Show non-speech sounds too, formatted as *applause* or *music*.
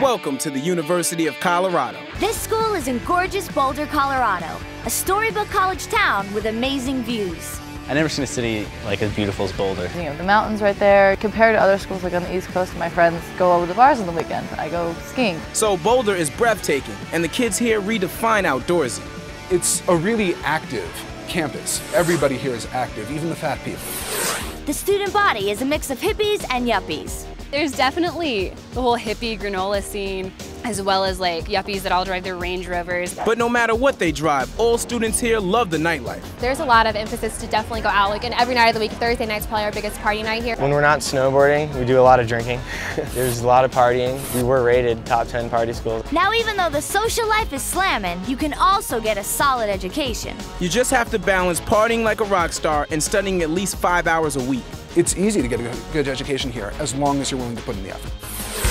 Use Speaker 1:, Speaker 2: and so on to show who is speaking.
Speaker 1: Welcome to the University of Colorado.
Speaker 2: This school is in gorgeous Boulder, Colorado, a storybook college town with amazing views.
Speaker 3: I've never seen a city like as beautiful as Boulder.
Speaker 4: You know, the mountains right there. Compared to other schools like on the East Coast, my friends go over the bars on the weekend. I go skiing.
Speaker 1: So Boulder is breathtaking, and the kids here redefine outdoorsy.
Speaker 5: It's a really active campus. Everybody here is active, even the fat people.
Speaker 2: The student body is a mix of hippies and yuppies.
Speaker 6: There's definitely the whole hippie granola scene, as well as like yuppies that all drive their Range Rovers.
Speaker 1: But no matter what they drive, all students here love the nightlife.
Speaker 7: There's a lot of emphasis to definitely go out. Like, and every night of the week, Thursday night's probably our biggest party night here.
Speaker 8: When we're not snowboarding, we do a lot of drinking. *laughs* There's a lot of partying. We were rated top 10 party schools.
Speaker 2: Now, even though the social life is slamming, you can also get a solid education.
Speaker 1: You just have to balance partying like a rock star and studying at least five hours a week.
Speaker 5: It's easy to get a good education here as long as you're willing to put in the effort.